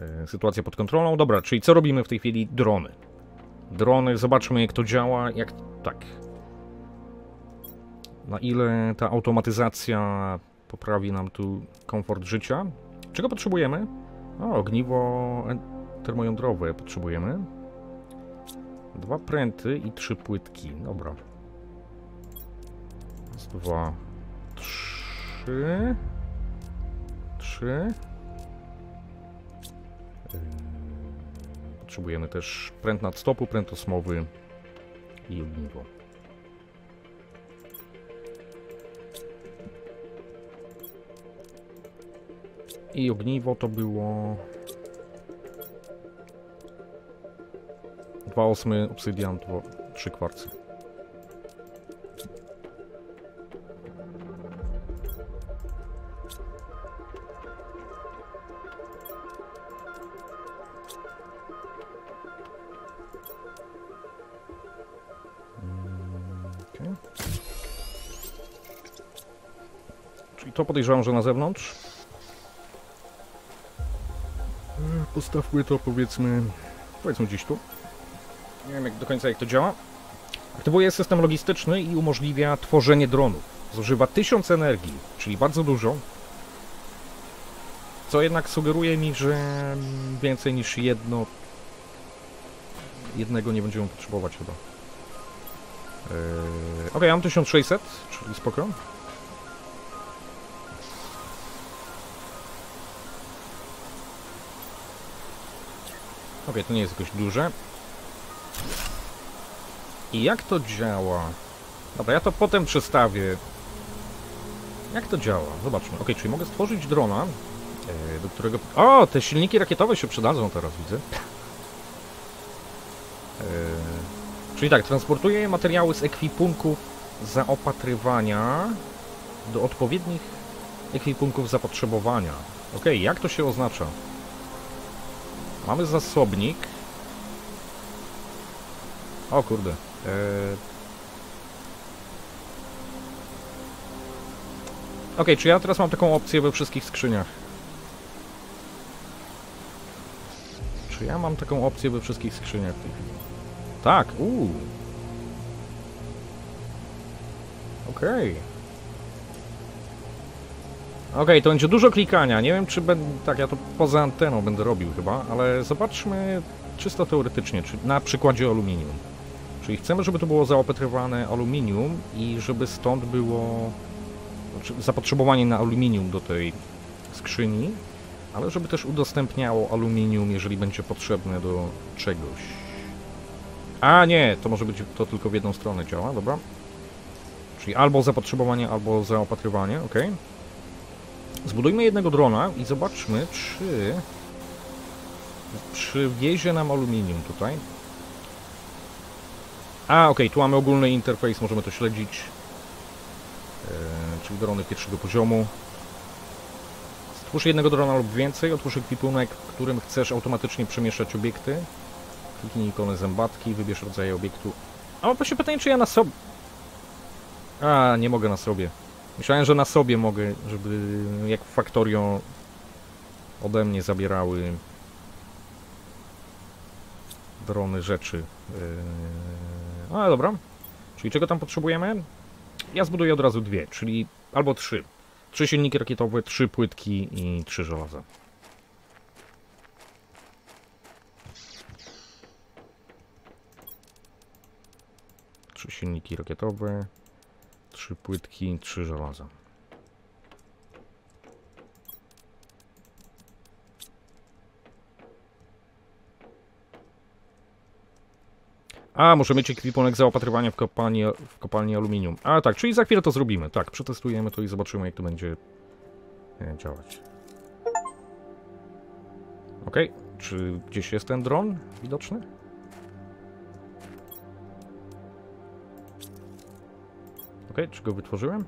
e, sytuację pod kontrolą. Dobra, czyli co robimy w tej chwili? Drony. Drony, zobaczmy jak to działa, jak... tak. Na ile ta automatyzacja poprawi nam tu komfort życia. Czego potrzebujemy? O, ogniwo termojądrowe potrzebujemy. Dwa pręty i trzy płytki. Dobra. Raz, dwa, trzy. Trzy. Potrzebujemy też pręt nadstopu, pręt osmowy i ogniwo. I ogniwo to było... Dwa osmy, obsydian, dwa, trzy kwarcy. To podejrzewam, że na zewnątrz. Postawmy to powiedzmy, powiedzmy gdzieś tu. Nie wiem jak do końca jak to działa. Aktywuje system logistyczny i umożliwia tworzenie dronów. Zużywa 1000 energii, czyli bardzo dużo. Co jednak sugeruje mi, że więcej niż jedno. Jednego nie będziemy potrzebować chyba. Yy, ok, mam 1600, czyli spoko. Ok, to nie jest jakoś duże. I jak to działa? Dobra, ja to potem przestawię. Jak to działa? Zobaczmy. Ok, czyli mogę stworzyć drona, e, do którego... O, te silniki rakietowe się przydadzą teraz, widzę. E, czyli tak, transportuję materiały z ekwipunków zaopatrywania do odpowiednich ekwipunków zapotrzebowania. Ok, jak to się oznacza? Mamy zasobnik. O kurde. Eee... Okej, czy ja teraz mam taką opcję we wszystkich skrzyniach? Czy ja mam taką opcję we wszystkich skrzyniach? Tak, uuu. Okej. Okej, to będzie dużo klikania. Nie wiem, czy będę. Tak, ja to poza anteną będę robił chyba, ale zobaczmy czysto teoretycznie, czy na przykładzie aluminium. Czyli chcemy, żeby to było zaopatrywane aluminium i żeby stąd było znaczy zapotrzebowanie na aluminium do tej skrzyni, ale żeby też udostępniało aluminium, jeżeli będzie potrzebne do czegoś. A nie, to może być to tylko w jedną stronę działa, dobra. Czyli albo zapotrzebowanie, albo zaopatrywanie, ok. Zbudujmy jednego drona i zobaczmy, czy przywiezie nam aluminium tutaj. A, ok, tu mamy ogólny interfejs, możemy to śledzić. Eee, czyli drony pierwszego poziomu. Stwórz jednego drona lub więcej, otwórz ekwipunek, którym chcesz automatycznie przemieszczać obiekty. Kliknij ikonę zębatki, wybierz rodzaj obiektu. A mam właśnie pytanie, czy ja na sobie... A, nie mogę na sobie. Myślałem, że na sobie mogę, żeby jak Factorio ode mnie zabierały drony rzeczy. Yy... A, dobra. Czyli czego tam potrzebujemy? Ja zbuduję od razu dwie, czyli albo trzy. Trzy silniki rakietowe, trzy płytki i trzy żelaza. Trzy silniki rakietowe, trzy płytki, trzy żelaza. A, muszę mieć ekwipunek zaopatrywania w kopalni, w kopalni aluminium. A tak, czyli za chwilę to zrobimy. Tak, przetestujemy to i zobaczymy jak to będzie e, działać. Ok, czy gdzieś jest ten dron widoczny? Ok, czy go wytworzyłem?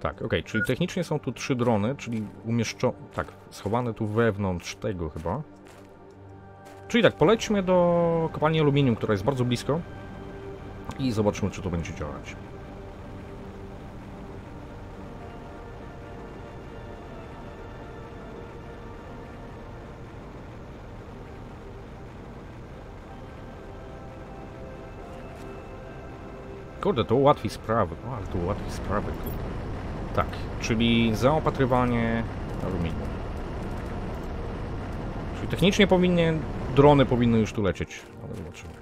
Tak, ok, czyli technicznie są tu trzy drony, czyli umieszczone, tak, schowane tu wewnątrz tego chyba. Czyli tak, polećmy do kopalni aluminium, która jest bardzo blisko i zobaczymy, czy to będzie działać. Kurde, to ułatwi sprawy. O, ale to ułatwi sprawy. Tak, czyli zaopatrywanie aluminium. Czyli technicznie powinien, drony powinny już tu lecieć, ale zobaczymy.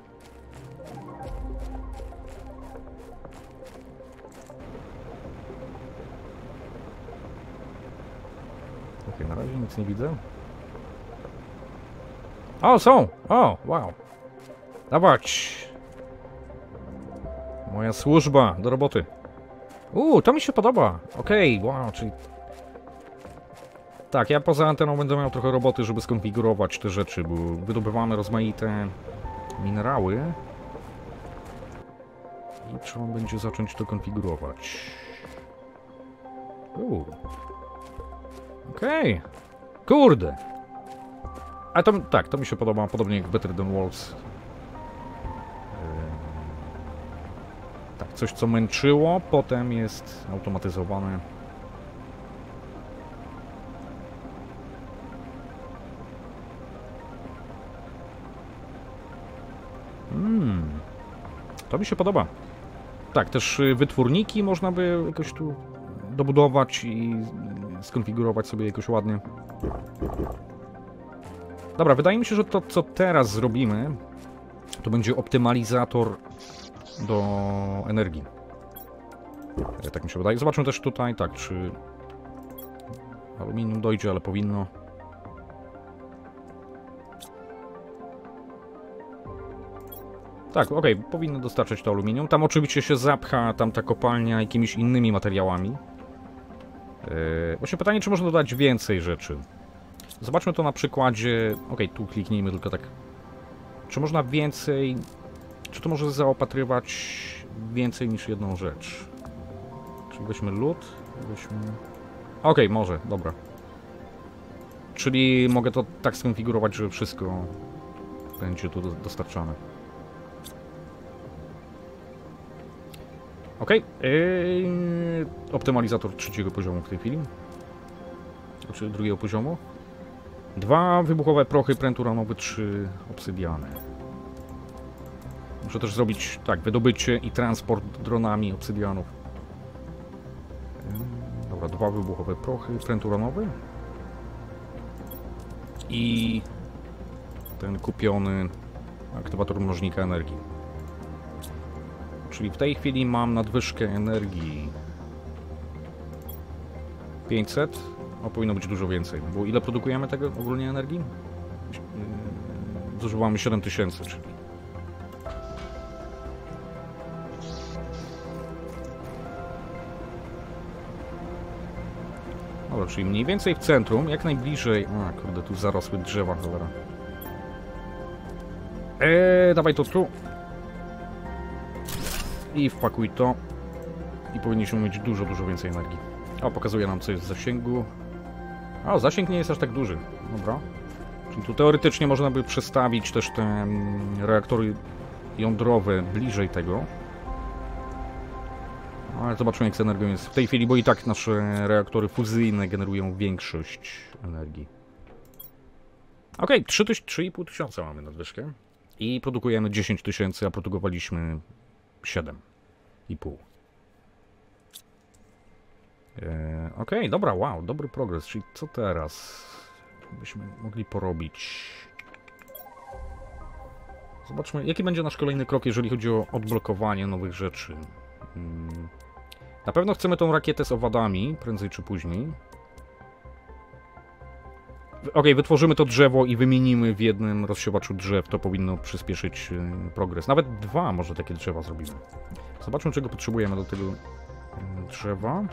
Okej, na razie nic nie widzę. O, są! O, wow. Dawać! Moja służba, do roboty. Uuu, to mi się podoba. Okej, wow, czyli... Tak, ja poza anteną będę miał trochę roboty, żeby skonfigurować te rzeczy, bo wydobywamy rozmaite minerały. I trzeba będzie zacząć to konfigurować. Uuu. Okej. Kurde. A to, tak, to mi się podoba, podobnie jak Better Than Walls. Coś co męczyło, potem jest automatyzowane. Hmm. To mi się podoba. Tak, też y, wytwórniki można by jakoś tu dobudować i skonfigurować sobie jakoś ładnie. Dobra, wydaje mi się, że to co teraz zrobimy, to będzie optymalizator do energii. E, Tak mi się wydaje. Zobaczmy też tutaj, tak, czy aluminium dojdzie, ale powinno. Tak, okej, powinno dostarczyć to aluminium. Tam oczywiście się zapcha tam ta kopalnia jakimiś innymi materiałami. Yy, właśnie pytanie, czy można dodać więcej rzeczy. Zobaczmy to na przykładzie... Okej, tu kliknijmy tylko tak. Czy można więcej... Czy to może zaopatrywać więcej niż jedną rzecz? Czyli weźmy lód, weźmy... Okej, może, dobra. Czyli mogę to tak skonfigurować, że wszystko będzie tu do- dostarczane. Okej, yy, optymalizator trzeciego poziomu w tej chwili. Czy drugiego poziomu. Dwa wybuchowe prochy, pręt uranowy, trzy obsydiany. Muszę też zrobić, tak, wydobycie i transport dronami obsydianów. Dobra, dwa wybuchowe prochy, pręt uranowy. I ten kupiony aktywator mnożnika energii. Czyli w tej chwili mam nadwyżkę energii 500. O, powinno być dużo więcej. Bo ile produkujemy tego ogólnie energii? Yy, Zużywamy 7000, czyli. Dobra, czyli mniej więcej w centrum, jak najbliżej. A, kurde, tu zarosły drzewa, cholera. Eee, dawaj to tu. I wpakuj to. I powinniśmy mieć dużo, dużo więcej energii. O, pokazuje nam co jest w zasięgu. O, zasięg nie jest aż tak duży. Dobra. Czyli tu teoretycznie można by przestawić też te mm, reaktory jądrowe bliżej tego. Ale zobaczymy jak z energią jest w tej chwili, bo i tak nasze reaktory fuzyjne generują większość energii. Okej, okay, 3,5 tysiąca mamy nadwyżkę. I produkujemy 10 tysięcy, a produkowaliśmy 7,5. Eee, Okej, dobra, wow, dobry progres. Czyli co teraz byśmy mogli porobić? Zobaczmy, jaki będzie nasz kolejny krok, jeżeli chodzi o odblokowanie nowych rzeczy. Mm. Na pewno chcemy tą rakietę z owadami, prędzej czy później. Okej, wytworzymy to drzewo i wymienimy w jednym rozsiewaczu drzew. To powinno przyspieszyć y, progres. Nawet dwa może takie drzewa zrobimy. Zobaczmy, czego potrzebujemy do tego y, drzewa. Mm.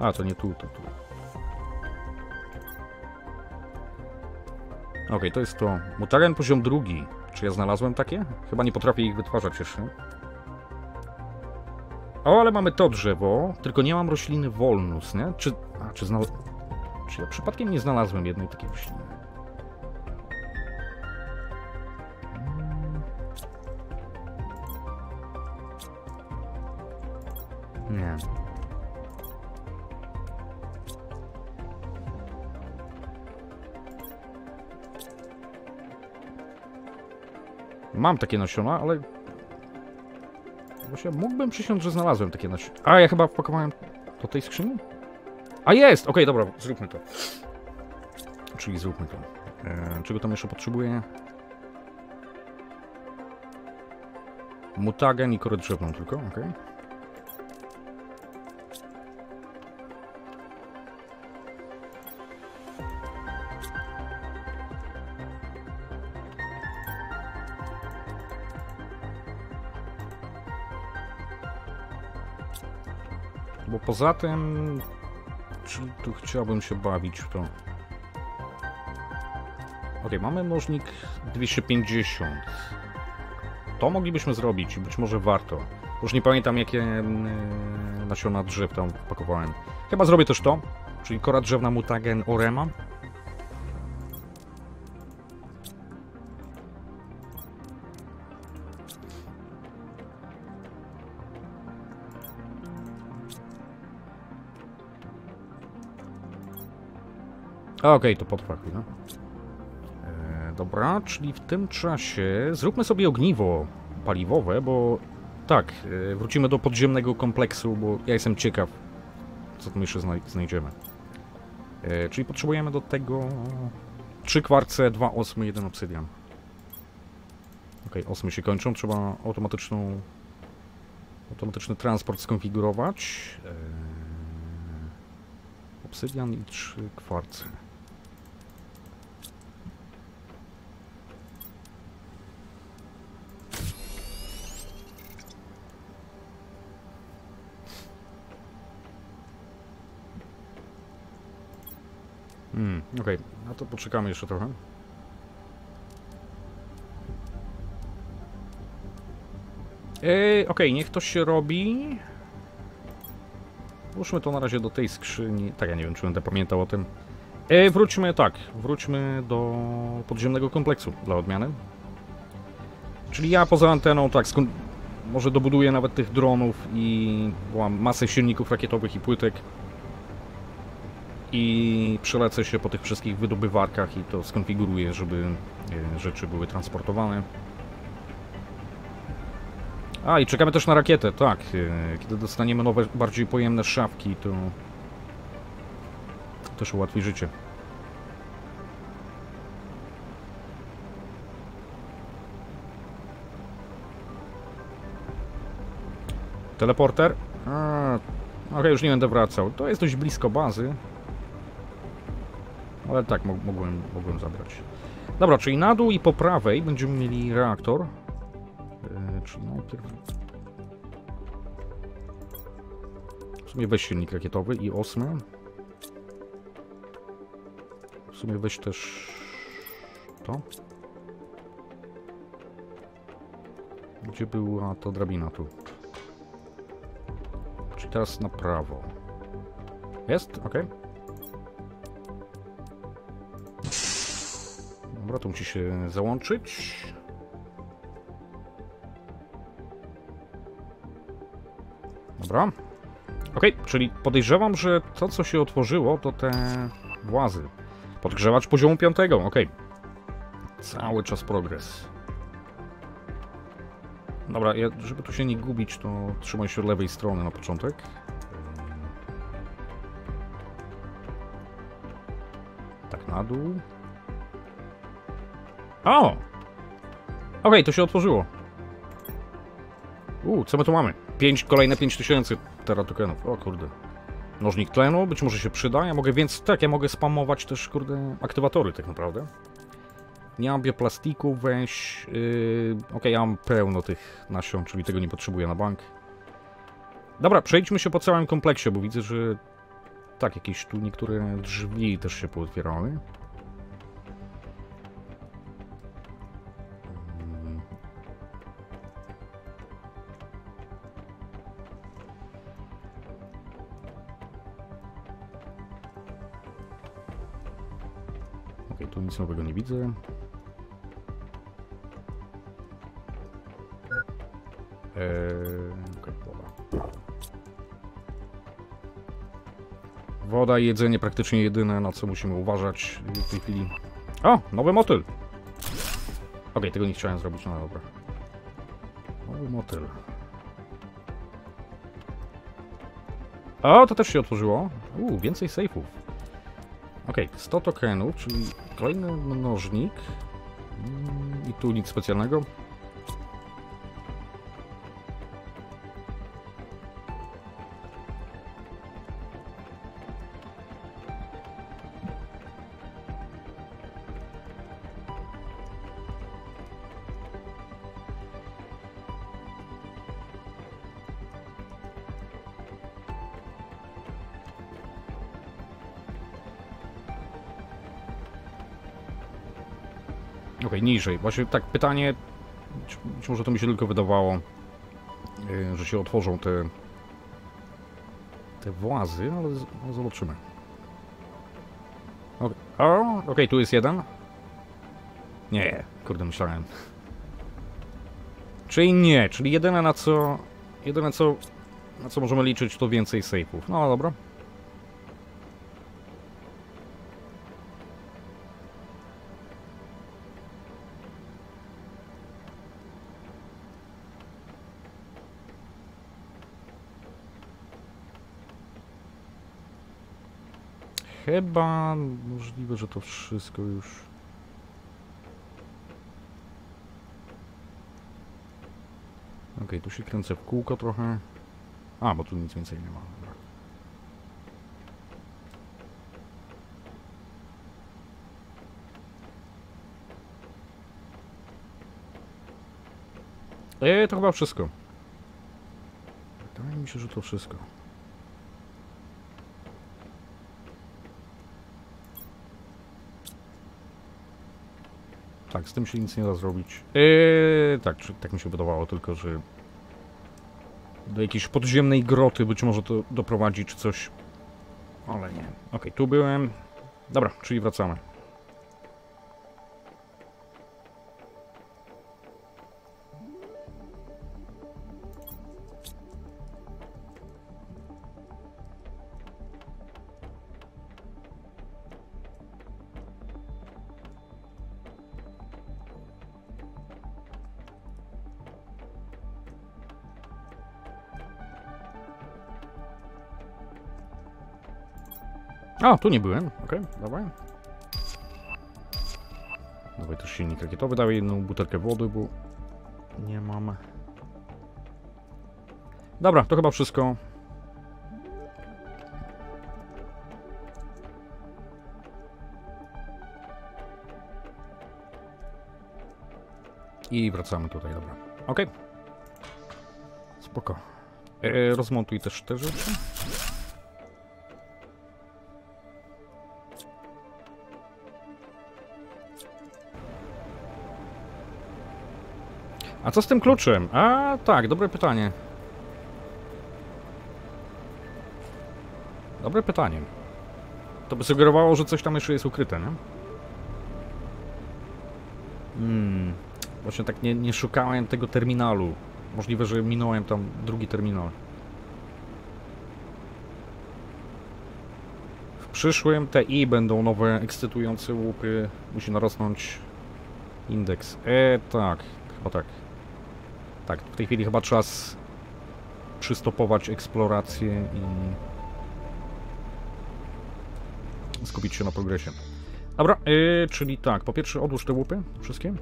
A, to nie tu, to tu. Okej, to jest to. Mutarian poziom drugi. Czy ja znalazłem takie? Chyba nie potrafię ich wytwarzać jeszcze. O, ale mamy to drzewo, tylko nie mam rośliny Wolnus, nie? Czy, a, czy znalazłem... Czy ja przypadkiem nie znalazłem jednej takiej rośliny? Mm. Nie. Mam takie nasiona, ale... Właśnie mógłbym przysiąc, że znalazłem takie nasiona. A, ja chyba wpakowałem do tej skrzyni? A jest! Okej, dobra, zróbmy to. Czyli zróbmy to. E, czego tam jeszcze potrzebuję? Mutagen i korę drzewną tylko, okej. Bo poza tym, czy tu chciałbym się bawić w to? Ok, mamy mnożnik 250. To moglibyśmy zrobić, być może warto. Już nie pamiętam, jakie yy, nasiona drzew tam wpakowałem. Chyba zrobię też to, czyli kora drzewna mutagen orema. Okej, to potrwa chwilę. E, dobra, czyli w tym czasie zróbmy sobie ogniwo paliwowe, bo tak, e, wrócimy do podziemnego kompleksu, bo ja jestem ciekaw, co tam jeszcze znaj znajdziemy. E, czyli potrzebujemy do tego 3 kwarce, 2 osmy, 1 obsydian. Okej, osmy się kończą, trzeba automatyczną automatyczny transport skonfigurować. E, obsydian i 3 kwarce. Hmm, okej, no to poczekamy jeszcze trochę. Yy, okej, niech to się robi. Włóżmy to na razie do tej skrzyni. Tak, ja nie wiem, czy będę pamiętał o tym. Yy, wróćmy, tak, wróćmy do podziemnego kompleksu dla odmiany. Czyli ja poza anteną, tak, może dobuduję nawet tych dronów i mam masę silników rakietowych i płytek i przelecę się po tych wszystkich wydobywarkach i to skonfiguruję, żeby e, rzeczy były transportowane. A i czekamy też na rakietę, tak. e, Kiedy dostaniemy nowe, bardziej pojemne szafki, to też ułatwi życie. Teleporter? Okej, już nie będę wracał. To jest dość blisko bazy. Ale tak, mo- mogłem, mogłem zabrać. Dobra, czyli na dół i po prawej będziemy mieli reaktor. Yy, czyli najpierw... W sumie weź silnik rakietowy i osmy. W sumie weź też... To. Gdzie była ta drabina? Tu. Czyli teraz na prawo. Jest? Okej. Dobra, to musi się załączyć. Dobra. Ok, czyli podejrzewam, że to, co się otworzyło, to te włazy. Podgrzewacz poziomu 5. Ok. Cały czas progres. Dobra, ja, żeby tu się nie gubić, to trzymaj się lewej strony na początek. Tak na dół. O! Okej, to się otworzyło. U, co my tu mamy? 5, kolejne 5000 teratokenów. O kurde. Nożnik tlenu, być może się przyda. Ja mogę więc, tak, ja mogę spamować też, kurde, aktywatory tak naprawdę. Nie mam bioplastiku, weź... Yy, Okej, ja mam pełno tych nasion, czyli tego nie potrzebuję na bank. Dobra, przejdźmy się po całym kompleksie, bo widzę, że... Tak, jakieś tu niektóre drzwi też się pootwierały. Nic nowego nie widzę. Eee, woda. Woda i jedzenie praktycznie jedyne, na co musimy uważać w tej chwili. O, nowy motyl. Okej, tego nie chciałem zrobić, no dobra. Mały motyl. O, to też się otworzyło. Uuu, więcej sejfów. Okej, 100 tokenów, czyli kolejny mnożnik. Mm, I tu nic specjalnego. Niżej. Właśnie tak pytanie, być- może to mi się tylko wydawało, yy, że się otworzą te te włazy, ale no zobaczymy. Okej, o, okej, tu jest jeden. Nie, kurde, myślałem. Czyli nie, czyli jedyne na co, jedyne co, na co możemy liczyć to więcej sejfów. No dobra. Chyba możliwe, że to wszystko już. Okej, tu się kręcę w kółko trochę. A, bo tu nic więcej nie ma. Dobra. Eee, to chyba wszystko. Wydaje mi się, że to wszystko. Tak, z tym się nic nie da zrobić. Eee, tak, tak mi się wydawało, tylko że do jakiejś podziemnej groty być może to doprowadzi, czy coś. Ale nie. Okej, tu byłem. Dobra, czyli wracamy. A, tu nie byłem. Okej, dawaj. Dawaj też silnik rakietowy. Dawaj jedną butelkę wody, bo nie mam. Dobra, to chyba wszystko. I wracamy tutaj, dobra. Okej. Spoko. E, rozmontuj też te rzeczy. A co z tym kluczem? A tak, dobre pytanie. Dobre pytanie. To by sugerowało, że coś tam jeszcze jest ukryte, nie? Hmm. Właśnie tak nie, nie szukałem tego terminalu. Możliwe, że minąłem tam drugi terminal. W przyszłym TI będą nowe ekscytujące łupy. Musi narosnąć indeks. E, tak. Chyba tak. Tak, w tej chwili chyba trzeba przystopować eksplorację i skupić się na progresie. Dobra, yy, czyli tak, po pierwsze odłóż te łupy, wszystkie.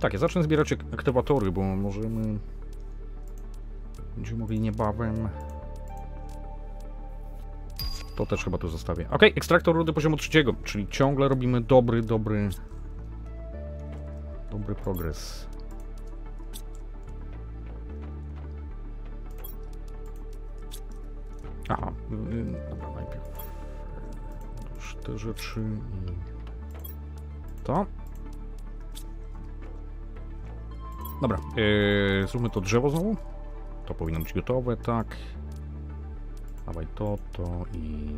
Tak, ja zacznę zbierać ak- aktywatory, bo możemy... Będziemy mogli niebawem... To też chyba tu zostawię. Ok, ekstraktor rudy poziomu trzeciego, czyli ciągle robimy dobry, dobry... Dobry progres. Aha, y, dobra, najpierw już te rzeczy i to. Dobra, yy, zróbmy to drzewo znowu. To powinno być gotowe, tak. Dawaj to, to i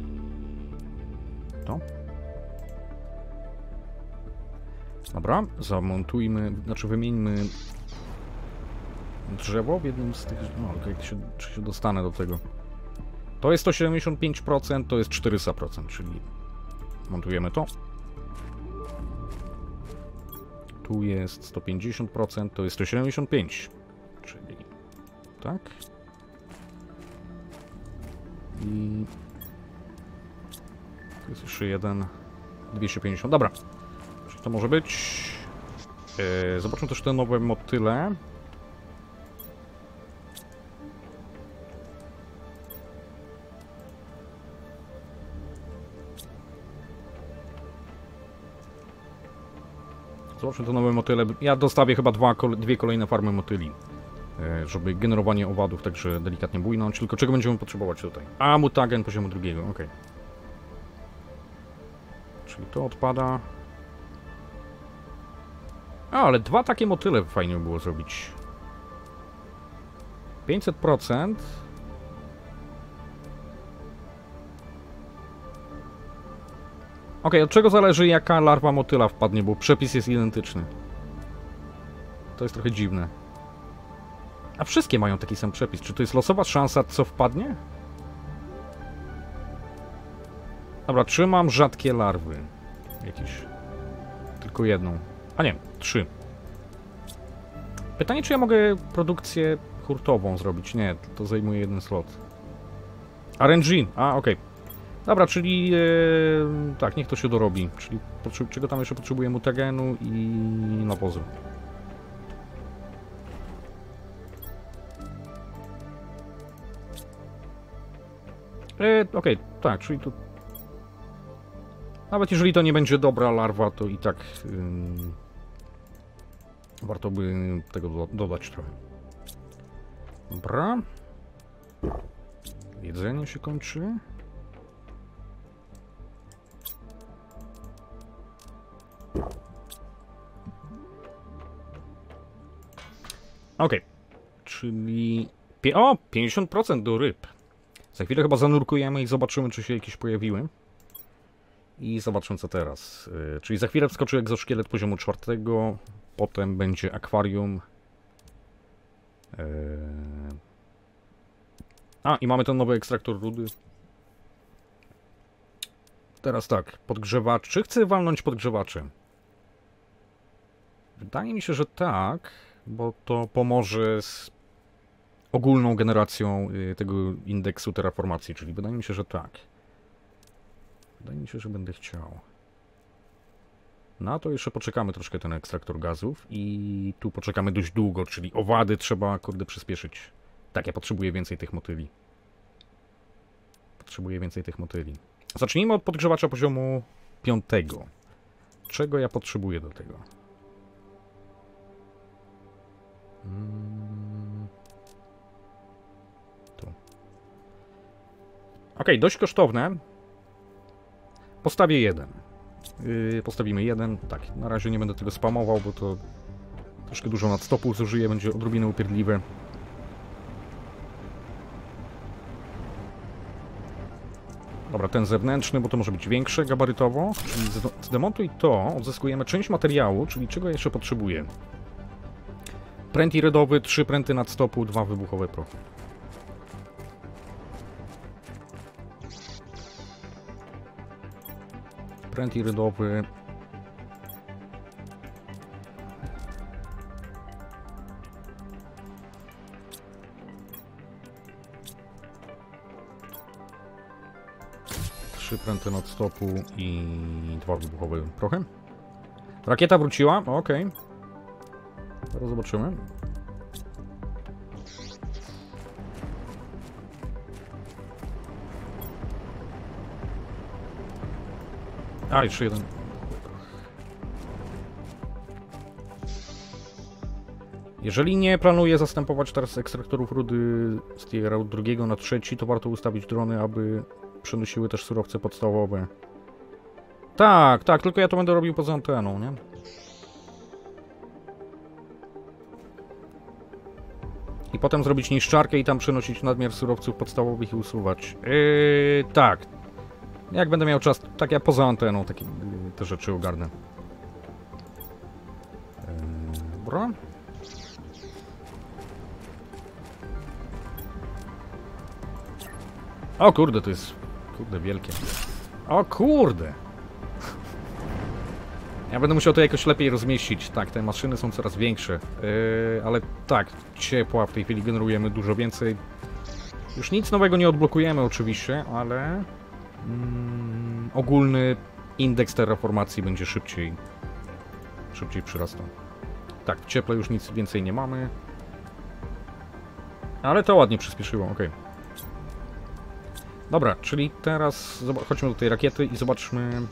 to. Dobra, zamontujmy, znaczy wymieńmy drzewo w jednym z tych... No, czy, się, czy się dostanę do tego. To jest 175%, to jest 400%, czyli montujemy to. tu jest 150%, to jest 175. Czyli tak. I tu jest jeszcze jeden 250. Dobra. To może być? E, zobaczmy też te nowe motyle. Zobaczmy te nowe motyle. Ja dostawię chyba dwa, dwie kolejne farmy motyli. e, Żeby generowanie owadów także delikatnie bujnąć. Tylko czego będziemy potrzebować tutaj? A, mutagen poziomu drugiego, ok. Czyli to odpada. A, ale dwa takie motyle fajnie by było zrobić. 500%. Ok, od czego zależy jaka larwa motyla wpadnie, bo przepis jest identyczny. To jest trochę dziwne. A wszystkie mają taki sam przepis. Czy to jest losowa szansa, co wpadnie? Dobra, trzymam rzadkie larwy. Jakieś. Tylko jedną. A nie, trzy. Pytanie, czy ja mogę produkcję hurtową zrobić? Nie, to zajmuje jeden slot. RNG, a okej. Dobra, czyli e, tak, niech to się dorobi. Czyli czego tam jeszcze potrzebuję? Mutagenu i nawozu. E, okej, tak, czyli tu... Nawet jeżeli to nie będzie dobra larwa, to i tak warto by tego do, dodać trochę. Dobra. Jedzenie się kończy. Okej. Czyli... O! 50% do ryb. Za chwilę chyba zanurkujemy i zobaczymy, czy się jakieś pojawiły. I zobaczymy, co teraz. Yy, czyli za chwilę wskoczy egzoszkielet poziomu czwartego. Potem będzie akwarium. Yy... A, i mamy ten nowy ekstraktor rudy. Teraz tak, podgrzewacz. Czy chcę walnąć podgrzewaczem? Wydaje mi się, że tak, bo to pomoże z ogólną generacją y, tego indeksu terraformacji, czyli wydaje mi się, że tak. Wydaje mi się, że będę chciał. Na to jeszcze poczekamy troszkę ten ekstraktor gazów i tu poczekamy dość długo, czyli owady trzeba, kurde, przyspieszyć. Tak, ja potrzebuję więcej tych motyli. Potrzebuję więcej tych motyli. Zacznijmy od podgrzewacza poziomu piątego. Czego ja potrzebuję do tego? Mm. Tu. Ok, dość kosztowne. Postawię jeden. Yy, postawimy jeden. Tak, na razie nie będę tego spamował, bo to troszkę dużo nadstopu zużyje, będzie odrobinę upierdliwe. Dobra, ten zewnętrzny, bo to może być większe gabarytowo. Czyli zdemontuj to, odzyskujemy część materiału, czyli czego jeszcze potrzebuję. Pręt irydowy, 3 pręty nadstopu, 2 wybuchowe prochy. Pręt irydowy. Trzy pręty nadstopu i dwa wybuchowe prochy. Rakieta wróciła, okej. Okay. Zaraz zobaczymy. A, jeszcze jeden. Jeżeli nie planuję zastępować teraz ekstraktorów rudy z tiera drugiego na trzeci, to warto ustawić drony, aby przenosiły też surowce podstawowe. Tak, tak, tylko ja to będę robił poza anteną, nie? I potem zrobić niszczarkę i tam przenosić nadmiar surowców podstawowych i usuwać. Yy, tak. Jak będę miał czas, tak ja poza anteną takie yy, te rzeczy ogarnę. Yy, dobra. O kurde, to jest kurde wielkie. O kurde. Ja będę musiał to jakoś lepiej rozmieścić. Tak, te maszyny są coraz większe. Yy, ale tak, ciepła w tej chwili generujemy dużo więcej. Już nic nowego nie odblokujemy oczywiście, ale mm, ogólny indeks terraformacji będzie szybciej szybciej przyrastał. Tak, w cieple już nic więcej nie mamy. Ale to ładnie przyspieszyło, ok. Dobra, czyli teraz chodźmy do tej rakiety i zobaczmy...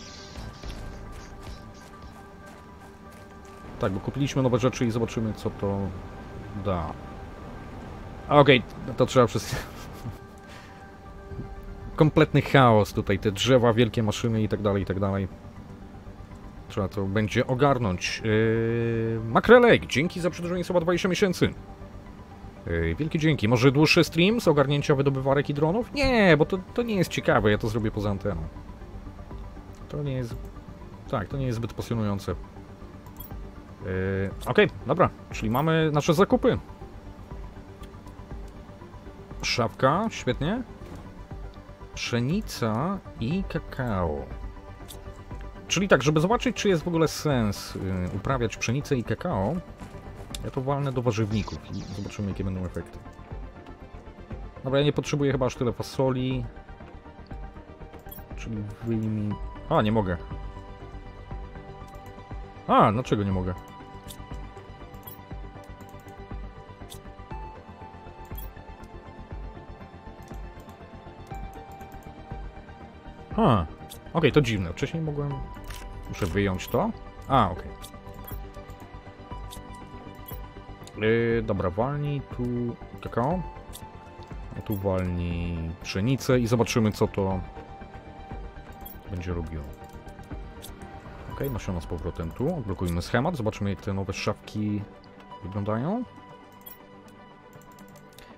Tak, bo kupiliśmy nowe rzeczy i zobaczymy co to da. Okej, to trzeba przez... Kompletny chaos tutaj, te drzewa, wielkie maszyny i tak dalej, i tak dalej. Trzeba to będzie ogarnąć. Yy, Makrelek, dzięki za przedłużenie chyba 20 miesięcy. Yy, wielkie dzięki. Może dłuższy stream z ogarnięcia wydobywarek i dronów? Nie, bo to, to nie jest ciekawe, ja to zrobię poza anteną. To nie jest... Tak, to nie jest zbyt pasjonujące. Yy, Okej, dobra, czyli mamy nasze zakupy. Szafka, świetnie. Pszenica i kakao. Czyli tak, żeby zobaczyć, czy jest w ogóle sens y, uprawiać pszenicę i kakao, ja to walnę do warzywników i zobaczymy, jakie będą efekty. Dobra, ja nie potrzebuję chyba aż tyle fasoli. Czyli wyjmij... A, nie mogę. A, dlaczego nie mogę? A, okej, to dziwne. Wcześniej mogłem... Muszę wyjąć to. A, okej. Yy, dobra, walnij tu kakao. A tu walnij pszenicę i zobaczymy, co to będzie robiło. Ok, nasiona z powrotem tu. Odblokujmy schemat, zobaczymy, jak te nowe szafki wyglądają.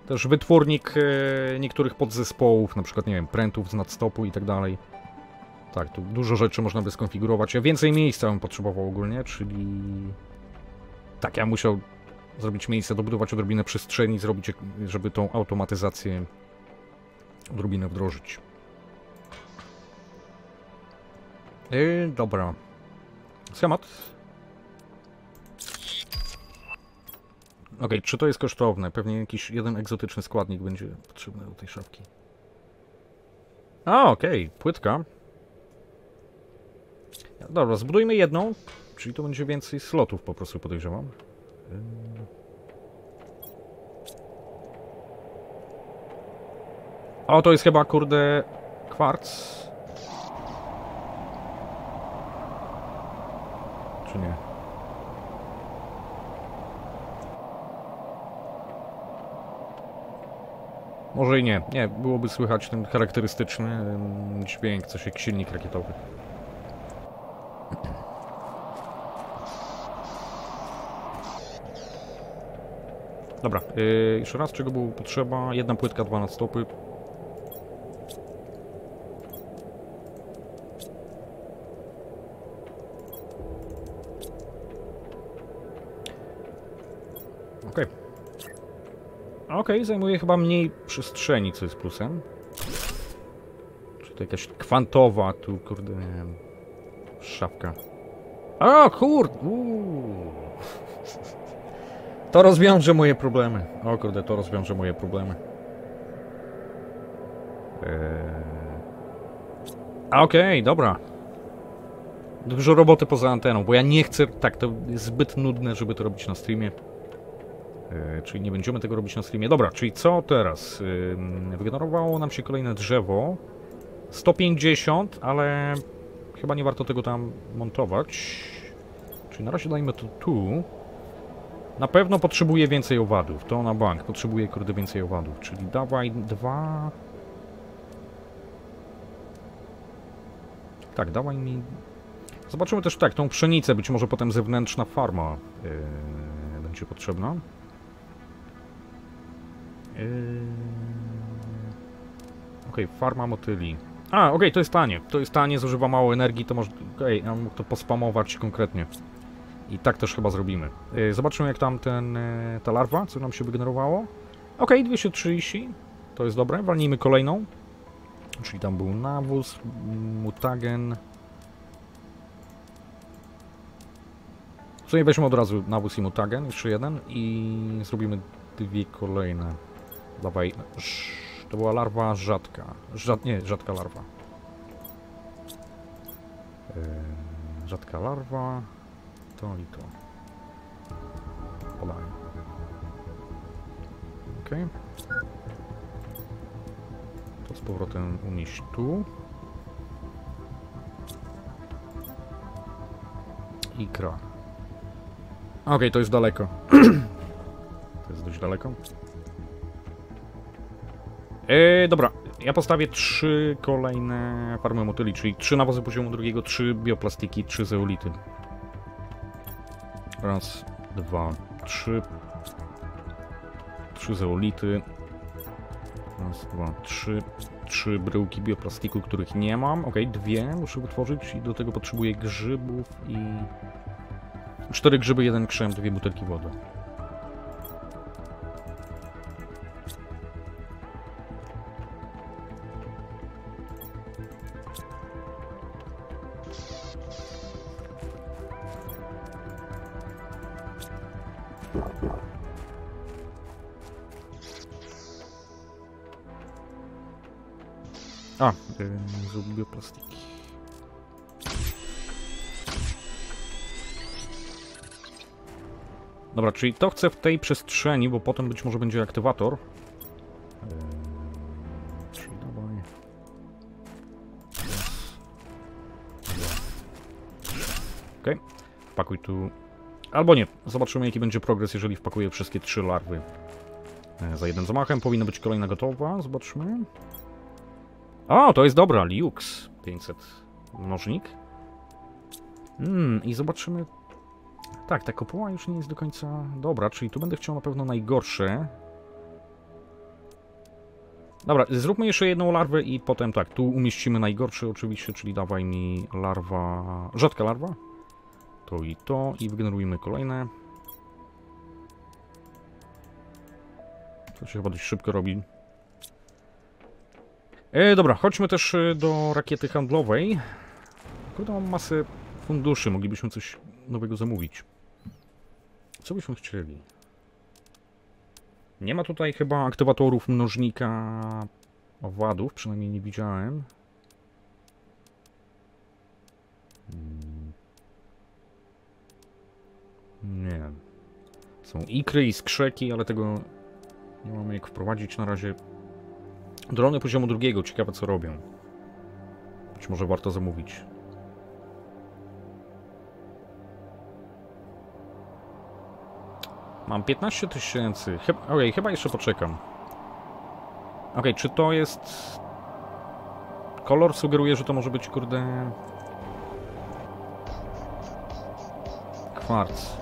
Też wytwórnik e, niektórych podzespołów, na przykład, nie wiem, prętów z nadstopu i tak dalej. Tak, tu dużo rzeczy można by skonfigurować. Ja więcej miejsca bym potrzebował ogólnie, czyli... Tak, ja musiał zrobić miejsce, dobudować odrobinę przestrzeni, zrobić, żeby tą automatyzację odrobinę wdrożyć. Yy, dobra. Schemat. Okej, czy to jest kosztowne? Pewnie jakiś jeden egzotyczny składnik będzie potrzebny do tej szafki. A, okej, płytka. Dobra, zbudujmy jedną, czyli to będzie więcej slotów po prostu podejrzewam. O, to jest chyba, kurde, kwarc. Czy nie? Może i nie. Nie, byłoby słychać ten charakterystyczny dźwięk, coś jak silnik rakietowy. Dobra, yy, jeszcze raz, czego było potrzeba? Jedna płytka, dwa nadstopy. Okej. Okej, zajmuje chyba mniej przestrzeni, co jest plusem. Czy to jakaś kwantowa, tu kurde, nie wiem, szafka. O kurde, uuu. To rozwiąże moje problemy. O kurde, to rozwiąże moje problemy. Eee... A okej, dobra. Dużo roboty poza anteną, bo ja nie chcę... Tak, to jest zbyt nudne, żeby to robić na streamie. Eee, czyli nie będziemy tego robić na streamie. Dobra, czyli co teraz? Eee, wygenerowało nam się kolejne drzewo. 150, ale chyba nie warto tego tam montować. Czyli na razie dajmy to tu. Na pewno potrzebuje więcej owadów. To na bank. Potrzebuje kurde więcej owadów. Czyli dawaj dwa... Tak, dawaj mi... Zobaczymy też tak, tą pszenicę. Być może potem zewnętrzna farma yy, będzie potrzebna. Yy... Okej, okay, farma motyli. A, okej, okay, to jest tanie. To jest tanie, zużywa mało energii, to może... Okej, okay, ja mógł to pospamować konkretnie. I tak też chyba zrobimy. Yy, zobaczymy jak tam ten, yy, ta larwa, co nam się wygenerowało. Ok, 230. To jest dobre. Walnijmy kolejną. Czyli tam był nawóz, mutagen. W sumie weźmy od razu nawóz i mutagen, jeszcze jeden i zrobimy dwie kolejne. Dawaj, to była larwa rzadka. Rzad, nie, rzadka larwa. Rzadka larwa, to i to. Okej. To z powrotem umieść tu. Ikra. Okej, to jest daleko. to jest dość daleko. Eee, dobra, ja postawię trzy kolejne farmy motyli, czyli trzy nawozy poziomu drugiego, trzy bioplastiki, trzy zeolity. Raz, dwa, trzy. Trzy zeolity. Raz, dwa, trzy. Trzy bryłki bioplastiku, których nie mam. Okej, dwie muszę wytworzyć i do tego potrzebuję grzybów i... Cztery grzyby, jeden krzem, dwie butelki wody. Dobra, czyli to chcę w tej przestrzeni, bo potem być może będzie aktywator. Yy, czyli wpakuj tu. Albo nie, zobaczymy jaki będzie progres, jeżeli wpakuję wszystkie trzy larwy. E, Za jednym zamachem powinna być kolejna gotowa, zobaczmy. O, to jest dobra, Liux 500 mnożnik. Hmm, i zobaczymy. Tak, ta kopuła już nie jest do końca dobra, czyli tu będę chciał na pewno najgorsze. Dobra, zróbmy jeszcze jedną larwę i potem tak, tu umieścimy najgorsze oczywiście, czyli dawaj mi larwa, rzadka larwa. To i to i wygenerujmy kolejne. To się chyba dość szybko robi. E, dobra, chodźmy też e, do rakiety handlowej. Kurde, mam masę funduszy, moglibyśmy coś nowego zamówić. Co byśmy chcieli? Nie ma tutaj chyba aktywatorów mnożnika owadów, przynajmniej nie widziałem. Hmm. Nie. Są ikry i skrzeki, ale tego nie mamy jak wprowadzić na razie. Drony poziomu drugiego, ciekawe co robią. Być może warto zamówić. Mam 15 tysięcy. Chyba, Okej, chyba jeszcze poczekam. Okej, czy to jest... Kolor sugeruje, że to może być, kurde... Kwarc.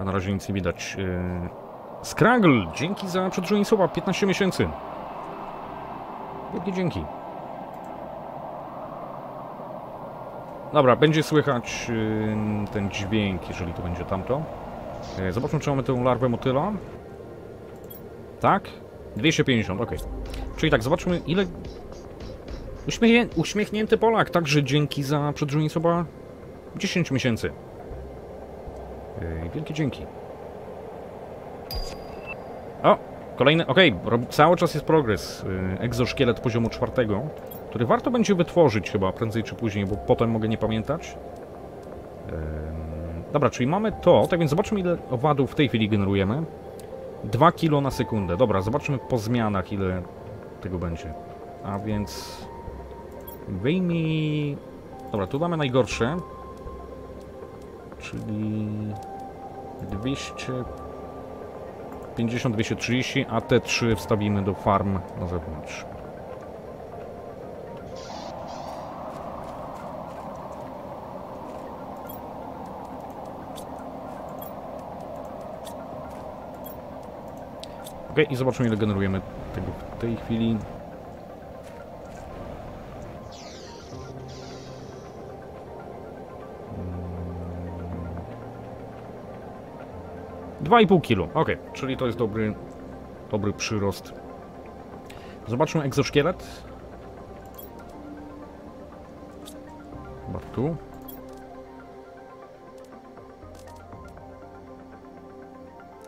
A na razie nic nie widać. Yy... Scraggle, dzięki za przedłużenie słowa, 15 miesięcy. Wielkie dzięki. Dobra, będzie słychać yy, ten dźwięk, jeżeli to będzie tamto. Yy, zobaczmy, czy mamy tę larwę motyla. Tak? 250, ok. Czyli tak, zobaczmy ile... Uśmiechnię... Uśmiechnięty Polak, także dzięki za przedłużenie słowa 10 miesięcy. Yy, wielkie dzięki. O! Kolejny, okay, cały czas jest progres. Yy, egzoszkielet poziomu czwartego, który warto będzie wytworzyć chyba prędzej czy później, bo potem mogę nie pamiętać. Dobra, czyli mamy to, tak więc zobaczmy ile owadów w tej chwili generujemy. 2 kg na sekundę. Dobra, zobaczmy po zmianach ile tego będzie. A więc... Wyjmij... Dobra, tu mamy najgorsze. Czyli... 250, 230, a te trzy wstawimy do farm na zewnątrz. Ok, i zobaczmy ile generujemy tego w tej chwili. Dwa i pół kilo. Ok, czyli to jest dobry, dobry przyrost. Zobaczmy egzoszkielet. tu.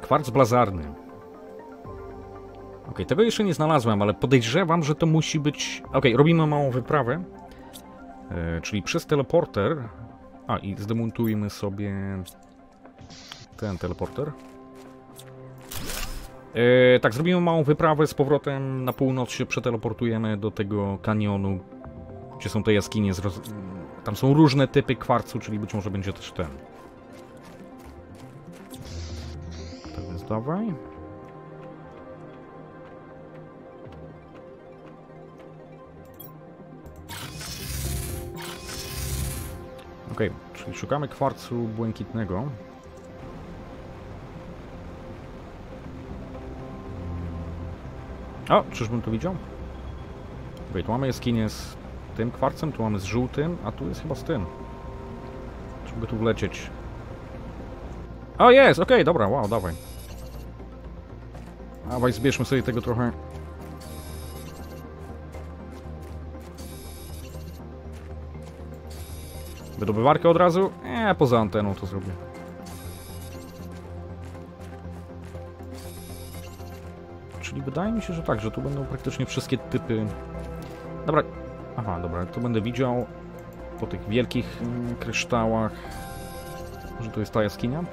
Kwarc blazarny. Ok, tego jeszcze nie znalazłem, ale podejrzewam, że to musi być... Ok, robimy małą wyprawę. E, czyli przez teleporter. A, i zdemontujmy sobie ten teleporter. E, tak, zrobimy małą wyprawę z powrotem na północ się przeteleportujemy do tego kanionu, gdzie są te jaskinie. Roz... Tam są różne typy kwarcu, czyli być może będzie też ten. Tak więc dawaj. Ok, czyli szukamy kwarcu błękitnego. O, czyżbym to widział? Ok, tu mamy jaskinię z tym kwarcem, tu mamy z żółtym, a tu jest chyba z tym. Mogę tu wlecieć? O, jest! Okej, dobra, wow, dawaj. Dawaj, zbierzmy sobie tego trochę. Wydobywarkę od razu? Nie, poza anteną to zrobię. Czyli wydaje mi się, że tak, że tu będą praktycznie wszystkie typy... Dobra, aha, dobra, tu będę widział po tych wielkich mm, kryształach, że to jest ta jaskinia.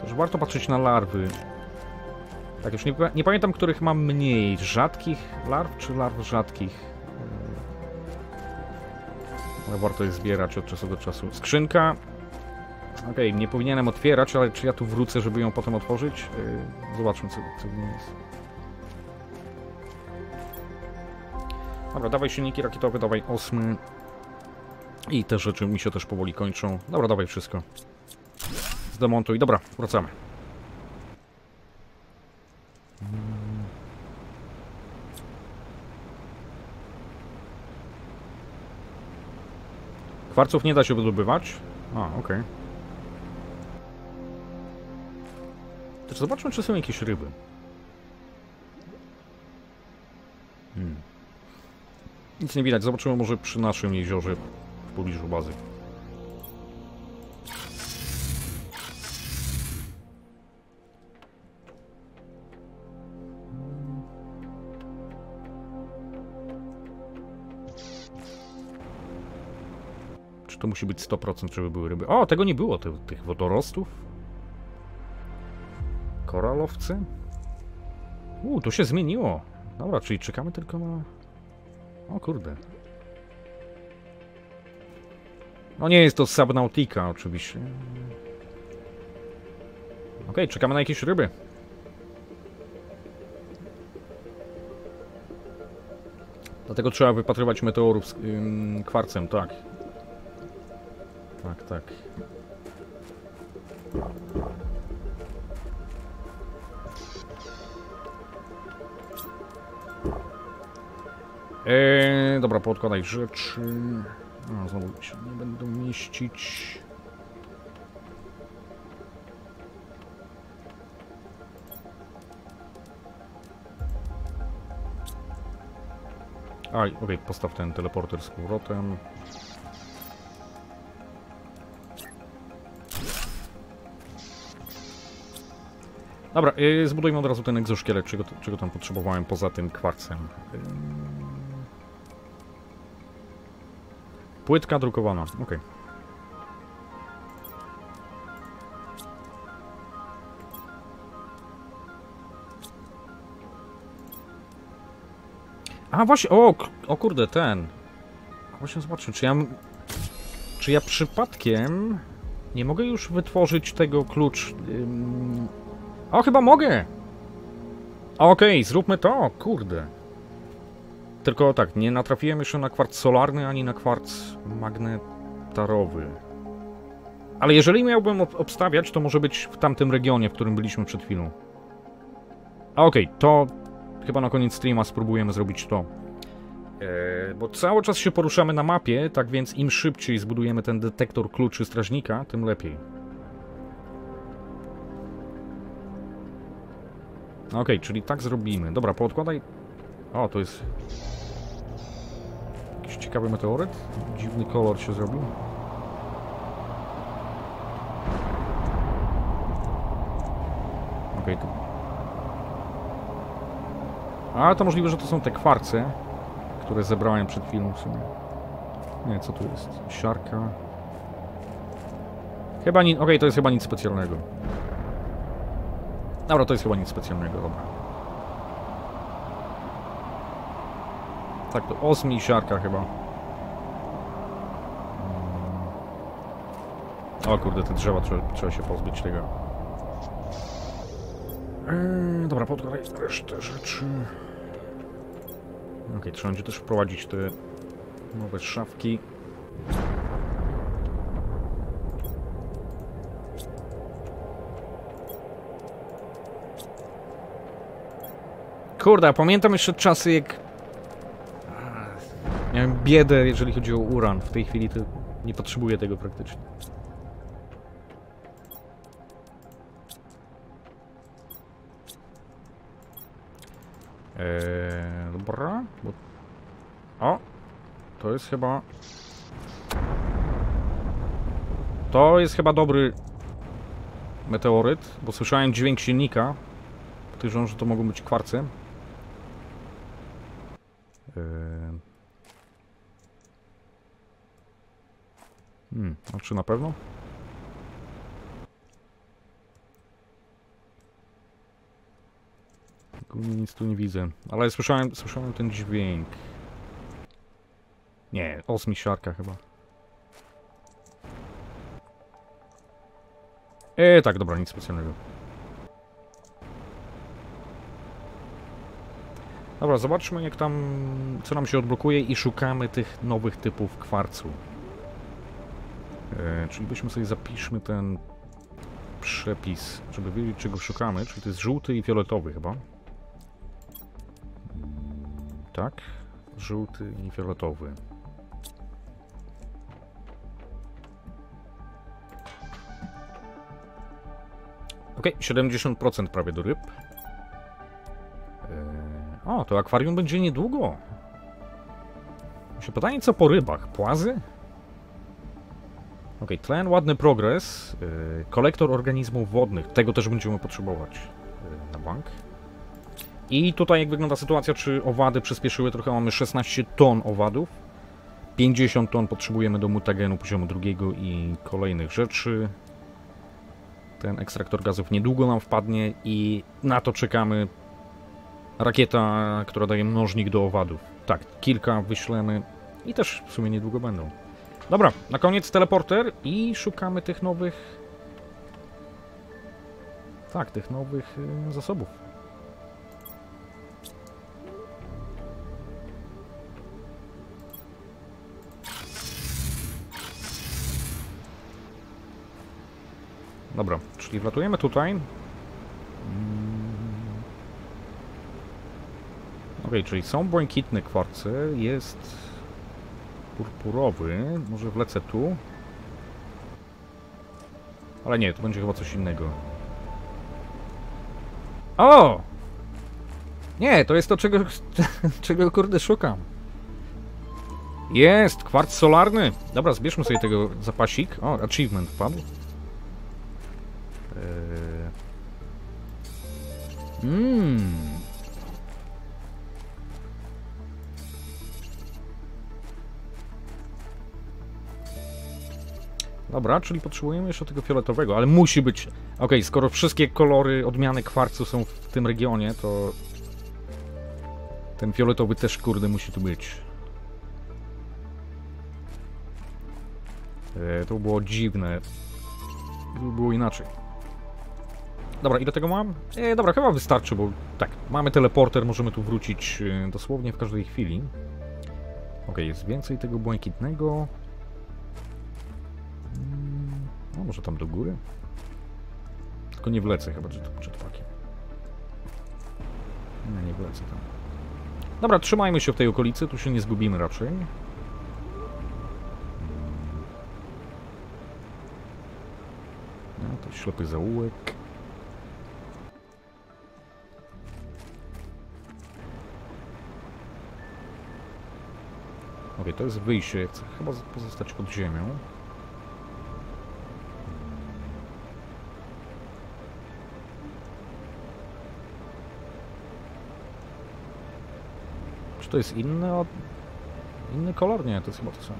Też warto patrzeć na larwy. Tak, już nie, nie pamiętam, których mam mniej. Rzadkich larw czy larw rzadkich? Ale warto je zbierać od czasu do czasu. Skrzynka. Okej, okay, nie powinienem otwierać, ale czy ja tu wrócę, żeby ją potem otworzyć? Yy, zobaczmy, co, co w jest. Dobra, dawaj silniki rakietowe, dawaj osmy. I te rzeczy mi się też powoli kończą. Dobra, dawaj wszystko. Zdemontuj. Dobra, wracamy. Kwarców nie da się wydobywać? A, okej. Okay. Też zobaczmy, czy są jakieś ryby. Hmm. Nic nie widać. Zobaczymy może przy naszym jeziorze w pobliżu bazy. Musi być 100%, żeby były ryby? O, tego nie było, te, tych wodorostów. Koralowcy. U, to się zmieniło. Dobra, czyli czekamy tylko na... O kurde. No nie jest to Subnautica oczywiście. Ok, czekamy na jakieś ryby. Dlatego trzeba wypatrywać meteorów z ym, kwarcem, tak. Tak, tak. Eee, dobra, podkładaj rzeczy. No, znowu się nie będą mieścić. Aj, okej, okay, postaw ten teleporter z powrotem. Dobra, yy, zbudujmy od razu ten egzoszkielet, czego, czego tam potrzebowałem poza tym kwarcem. Yy... Płytka drukowana, ok. A właśnie, o, o kurde, ten. Właśnie zobaczmy, czy ja... Czy ja przypadkiem nie mogę już wytworzyć tego klucz... Ym... O, chyba mogę! Okej, okay, zróbmy to, kurde. Tylko tak, nie natrafiłem jeszcze na kwarc solarny, ani na kwarc magnetarowy. Ale jeżeli miałbym obstawiać, to może być w tamtym regionie, w którym byliśmy przed chwilą. Okej, okay, to chyba na koniec streama spróbujemy zrobić to. Eee, bo cały czas się poruszamy na mapie, tak więc im szybciej zbudujemy ten detektor kluczy strażnika, tym lepiej. Okej, okay, czyli tak zrobimy. Dobra, poodkładaj... O, to jest... Jakiś ciekawy meteoryt? Dziwny kolor się zrobił. Okej, okay, tu... Ale to możliwe, że to są te kwarce, które zebrałem przed chwilą w sumie. Nie, co tu jest? Siarka... Chyba nic... Okej, okay, to jest chyba nic specjalnego. Dobra, to jest chyba nic specjalnego, dobra. Tak, to osmi i siarka chyba. Mm. O kurde, te drzewa trzeba, trzeba się pozbyć tego. Eee, dobra, podkładaj resztę rzeczy. Okej, trzeba będzie też wprowadzić te nowe szafki. Kurde, pamiętam jeszcze czasy jak... Miałem biedę, jeżeli chodzi o uran. W tej chwili to nie potrzebuję tego praktycznie. Eee, dobra. Bo... O! To jest chyba... To jest chyba dobry meteoryt, bo słyszałem dźwięk silnika. Podejrzewam, że to mogą być kwarce. Eee... Hmm, a czy na pewno? Ogólnie nic tu nie widzę. Ale słyszałem, słyszałem ten dźwięk. Nie, osmi siarka chyba. Eee, tak, dobra, nic specjalnego. Dobra, zobaczmy jak tam, co nam się odblokuje i szukamy tych nowych typów kwarcu. E, czyli byśmy sobie zapiszmy ten przepis, żeby wiedzieć czego szukamy, czyli to jest żółty i fioletowy chyba. Mm, Tak, żółty i fioletowy. Ok, 70% prawie do ryb. O, to akwarium będzie niedługo. Się pytanie co po rybach? Płazy? Ok, tlen, ładny progres. Yy, kolektor organizmów wodnych. Tego też będziemy potrzebować yy, na bank. I tutaj jak wygląda sytuacja, czy owady przyspieszyły trochę. Mamy 16 ton owadów. 50 ton potrzebujemy do mutagenu poziomu drugiego i kolejnych rzeczy. Ten ekstraktor gazów niedługo nam wpadnie i na to czekamy. Rakieta, która daje mnożnik do owadów. Tak, kilka wyślemy i też w sumie niedługo będą. Dobra, na koniec teleporter i szukamy tych nowych... Tak, tych nowych y, zasobów. Dobra, czyli wlatujemy tutaj. Okej, czyli są błękitne kwarce, jest purpurowy. Może wlecę tu. Ale nie, to będzie chyba coś innego. O! Nie, to jest to, czego, czego kurde szukam. Jest, kwarc solarny. Dobra, zbierzmy sobie tego zapasik. O, achievement wpadł. Mmm. Dobra, czyli potrzebujemy jeszcze tego fioletowego, ale musi być... Ok, skoro wszystkie kolory odmiany kwarcu są w tym regionie, to... Ten fioletowy też, kurde, musi tu być. E, to było dziwne. Gdyby było inaczej. Dobra, ile tego mam? E, dobra, chyba wystarczy, bo tak, mamy teleporter, możemy tu wrócić e, dosłownie w każdej chwili. Ok, jest więcej tego błękitnego. Może tam do góry? Tylko nie wlecę chyba jet, jetpackiem. Nie, nie wlecę tam. Dobra, trzymajmy się w tej okolicy, tu się nie zgubimy raczej. No, to ślepy zaułek. Okej, to jest wyjście. Chcę chyba pozostać pod ziemią. Czy to jest inny od... Inny kolor? Nie, to jest chyba to samo.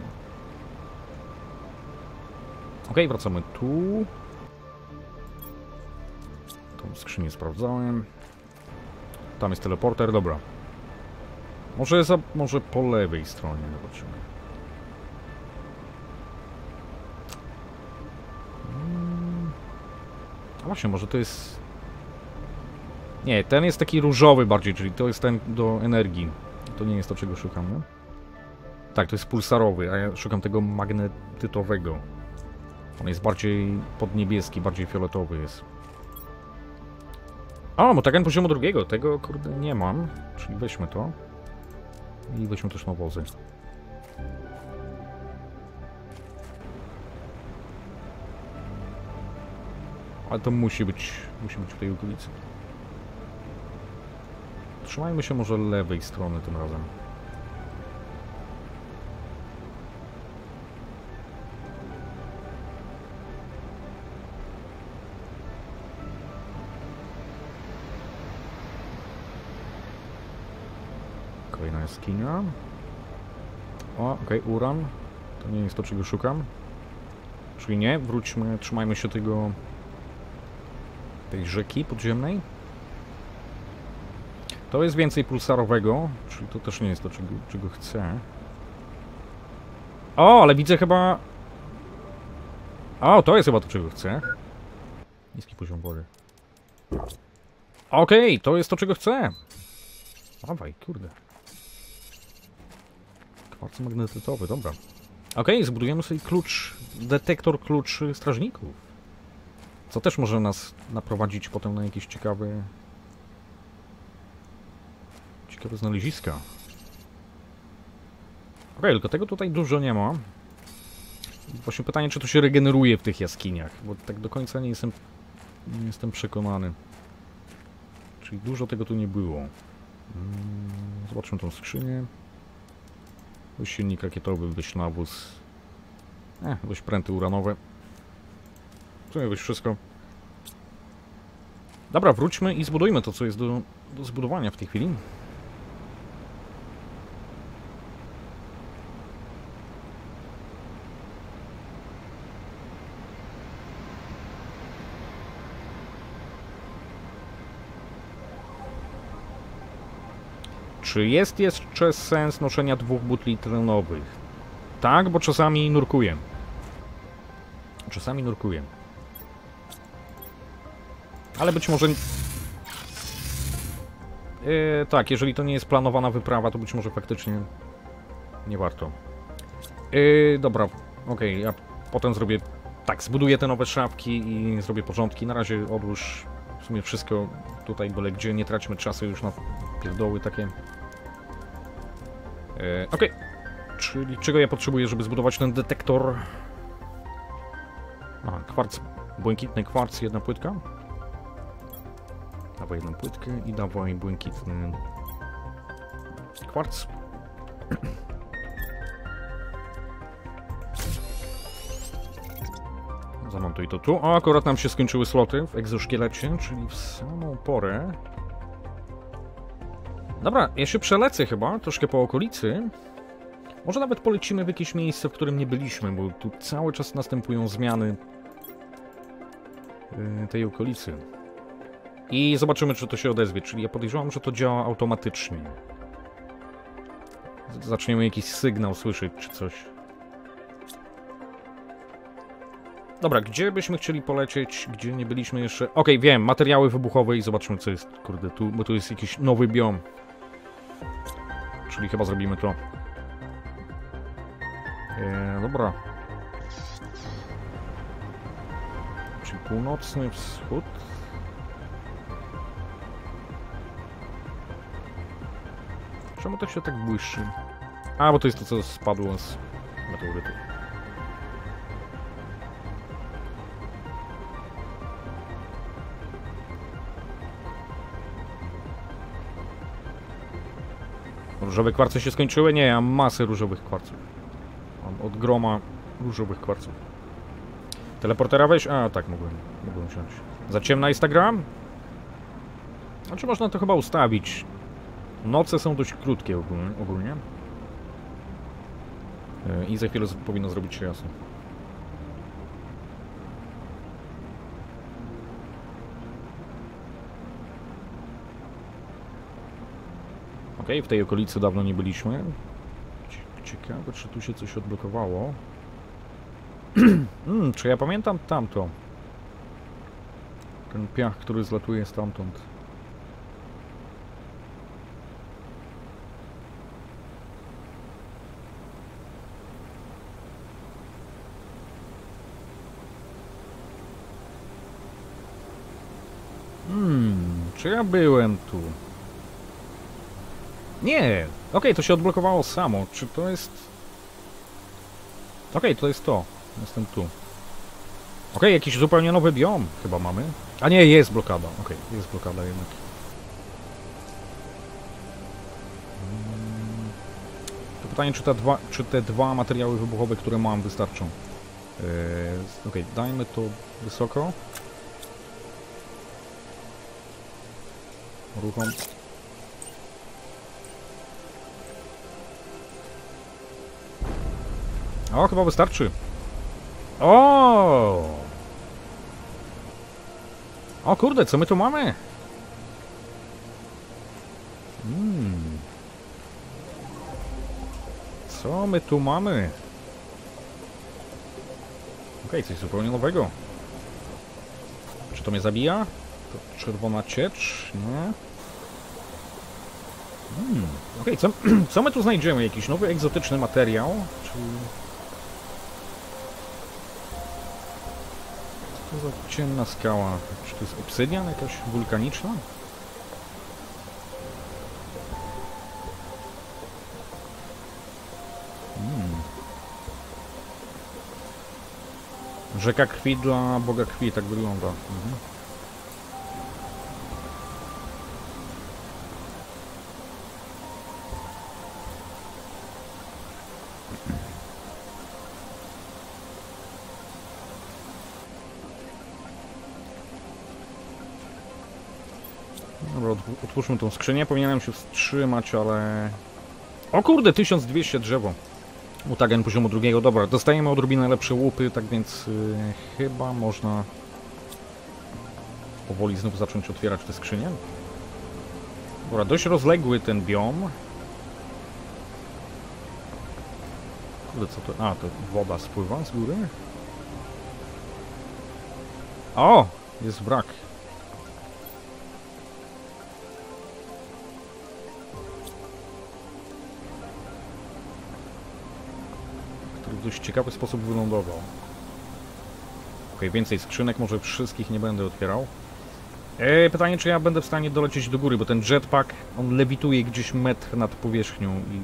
Okej, wracamy tu. Tą skrzynię sprawdzałem. Tam jest teleporter, dobra. Może, za, może po lewej stronie zobaczymy. Mm. A właśnie, może to jest... Nie, ten jest taki różowy bardziej, czyli to jest ten do energii. To nie jest to, czego szukam, nie? Tak, to jest pulsarowy, a ja szukam tego magnetytowego. On jest bardziej podniebieski, bardziej fioletowy jest. O, motagen poziomu drugiego. Tego, kurde, nie mam. Czyli weźmy to. I weźmy też nawozy. Ale to musi być, musi być w tej okolicy. Trzymajmy się może lewej strony tym razem. Kolejna jaskinia. O, okej, uran. To nie jest to, czego szukam. Czyli nie, wróćmy, trzymajmy się tego... tej rzeki podziemnej. To jest więcej pulsarowego, czyli to też nie jest to, czego, czego chcę. O, ale widzę chyba... O, to jest chyba to, czego chcę. Niski poziom wody. Okej, to jest to, czego chcę. Dawaj, kurde. Kwarc magnetytowy, dobra. Okej, zbudujemy sobie klucz, detektor klucz strażników. Co też może nas naprowadzić potem na jakieś ciekawe... Ciekawe znaleziska. Okej, tylko tego tutaj dużo nie ma. Właśnie pytanie, czy to się regeneruje w tych jaskiniach, bo tak do końca nie jestem, nie jestem przekonany. Czyli dużo tego tu nie było. Mm, Zobaczmy tą skrzynię. Weź silnik rakietowy, weź nawóz. E, weź pręty uranowe. W sumie weź wszystko. Dobra, wróćmy i zbudujmy to, co jest do, do zbudowania w tej chwili. Czy jest jeszcze sens noszenia dwóch butli tlenowych? Tak, bo czasami nurkuję. Czasami nurkuję. Ale być może... Yy, tak, jeżeli to nie jest planowana wyprawa, to być może faktycznie nie warto. Yy, dobra, okej, ja potem zrobię... Tak, zbuduję te nowe szafki i zrobię porządki. Na razie odłóż w sumie wszystko tutaj byle gdzie, nie traćmy czasu już na pierdoły takie. E, Okej. Czyli czego ja potrzebuję, żeby zbudować ten detektor? Aha, kwarc, błękitny kwarc, jedna płytka. Dawaj jedną płytkę i dawaj błękitny kwarc. Zamontuj to tu. O, akurat nam się skończyły sloty w egzoszkielecie, czyli w samą porę. Dobra, się przelecę chyba, troszkę po okolicy. Może nawet polecimy w jakieś miejsce, w którym nie byliśmy, bo tu cały czas następują zmiany yy, tej okolicy. I zobaczymy, czy to się odezwie. Czyli ja podejrzewam, że to działa automatycznie. Zaczniemy jakiś sygnał słyszeć, czy coś. Dobra, gdzie byśmy chcieli polecieć, gdzie nie byliśmy jeszcze? Okej, wiem, materiały wybuchowe i zobaczmy, co jest, kurde, tu, bo tu jest jakiś nowy biom. Czyli chyba zrobimy to. Eee, dobra. Czyli północny wschód. Czemu to się tak błyszczy? A, bo to jest to, co spadło z meteorytu. Różowe kwarce się skończyły? Nie, ja mam masę różowych kwarców. Mam od groma różowych kwarców. Teleportera weź? A, tak, mogłem, mogłem wziąć. Za ciemna Instagram? Znaczy można to chyba ustawić. Noce są dość krótkie ogólnie. ogólnie. E, I za chwilę powinno zrobić się jasno. Okej, w tej okolicy dawno nie byliśmy. Cie- Ciekawe, czy tu się coś odblokowało. mm, czy ja pamiętam tamto? Ten piach, który zlatuje stamtąd. Hmm, czy ja byłem tu? Nie! Okej, to się odblokowało samo. Czy to jest... Okej, to jest to. Jestem tu. Okej, jakiś zupełnie nowy biom chyba mamy. A nie, jest blokada. Okej, jest blokada jednak. Mm. To pytanie, czy te dwa, czy te dwa materiały wybuchowe, które mam, wystarczą. Yy, Okej, dajmy to wysoko. Ruchom. O, chyba wystarczy. O! O kurde, co my tu mamy? Hmm. Co my tu mamy? Okej, coś zupełnie nowego. Czy to mnie zabija? To czerwona ciecz? Nie. Hmm. Okej, co, co my tu znajdziemy? Jakiś nowy egzotyczny materiał? Czy... to za ciemna skała? Czy to jest obsydian jakaś wulkaniczna? Hmm. Rzeka krwi dla Boga krwi, tak wygląda. Mhm. Otwórzmy tą skrzynię. Powinienem się wstrzymać, ale... O kurde, 1200 drzewo. Utagen poziomu drugiego. Dobra, dostajemy odrobinę lepsze łupy, tak więc y, chyba można powoli znów zacząć otwierać te skrzynie. Dobra, dość rozległy ten biom. Kurde, co to? A, to woda spływa z góry? O! Jest wrak. W dość ciekawy sposób wylądował. Ok, więcej skrzynek, może wszystkich nie będę otwierał. E, pytanie, czy ja będę w stanie dolecieć do góry, bo ten jetpack, on lewituje gdzieś metr nad powierzchnią i...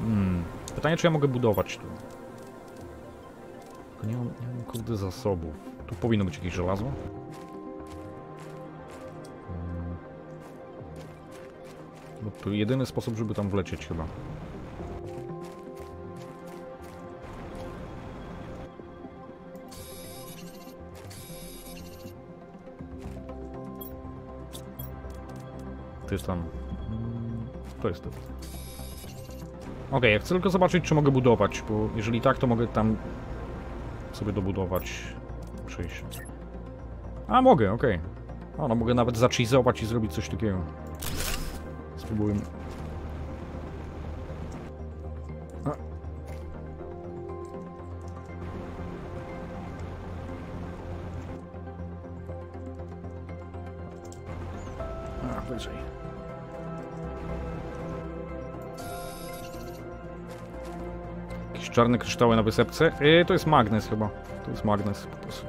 Hmm. Pytanie, czy ja mogę budować tu. Tylko nie mam, nie mam kurde zasobów. Tu powinno być jakieś żelazo. To jedyny sposób, żeby tam wlecieć chyba. To jest tam. Mm, To jest to. Okej, ja chcę tylko zobaczyć, czy mogę budować, bo jeżeli tak, to mogę tam sobie dobudować przejście. A, mogę, okej. O, no mogę nawet zacheezować i zrobić coś takiego. Spróbujmy. A. A, wyżej. Jakieś czarne kryształy na wysepce. Yy, to jest magnes chyba. To jest magnes po prostu.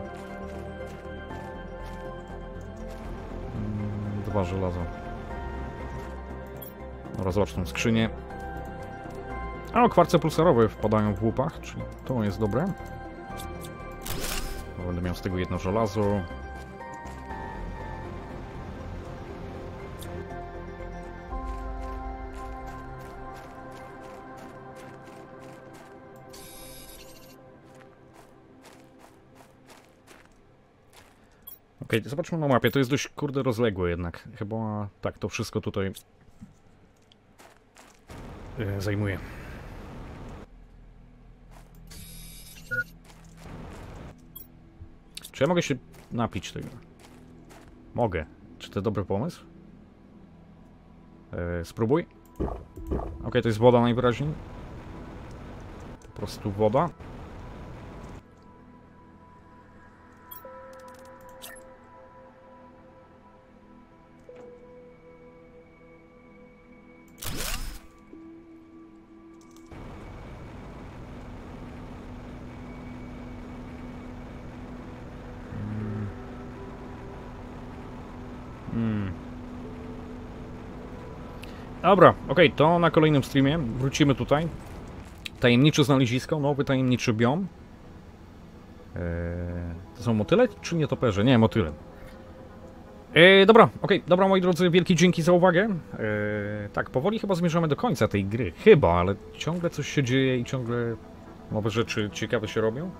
Mm, Dwa żelaza. Dobra, skrzynię. A, kwarce pulsarowe wpadają w łupach, czyli to jest dobre. Będę miał z tego jedno żelazo. Okej, zobaczmy na mapie. To jest dość kurde rozległe jednak. Chyba tak, to wszystko tutaj zajmuje. Czy ja mogę się napić tego? Mogę. Czy to dobry pomysł? E, spróbuj. Okej, to jest woda najwyraźniej. Po prostu woda. Dobra, okej, to na kolejnym streamie wrócimy tutaj. Tajemnicze znalezisko, nowy tajemniczy biom. Eee, to są motyle czy nietoperze? Nie, motyle. Eee, dobra, okej, dobra moi drodzy, wielkie dzięki za uwagę. Eee, tak, powoli chyba zmierzamy do końca tej gry. Chyba, ale ciągle coś się dzieje i ciągle nowe rzeczy ciekawe się robią.